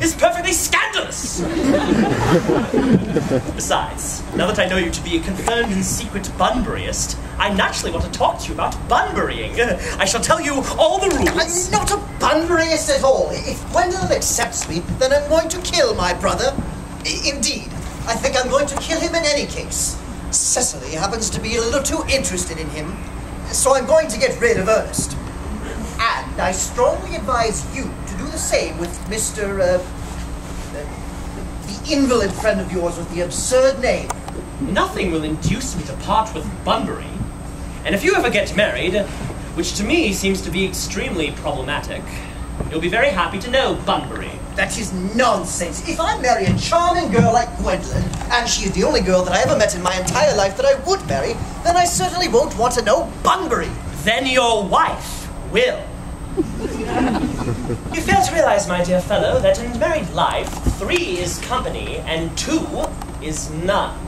is perfectly scandalous. Besides, now that I know you to be a confirmed and secret Bunburyist, I naturally want to talk to you about Bunburying. I shall tell you all the rules. I'm not a Bunburyist at all. If Gwendolen accepts me, then I'm going to kill my brother. I- indeed, I think I'm going to kill him in any case. Cecily happens to be a little too interested in him, so I'm going to get rid of Ernest. And I strongly advise you the same with Mr. Uh, uh, the invalid friend of yours with the absurd name. Nothing will induce me to part with Bunbury. And if you ever get married, which to me seems to be extremely problematic, you'll be very happy to know Bunbury. That is nonsense. If I marry a charming girl like Gwendolen, and she is the only girl that I ever met in my entire life that I would marry, then I certainly won't want to know Bunbury. Then your wife will. You fail to realize, my dear fellow, that in married life, three is company and two is none.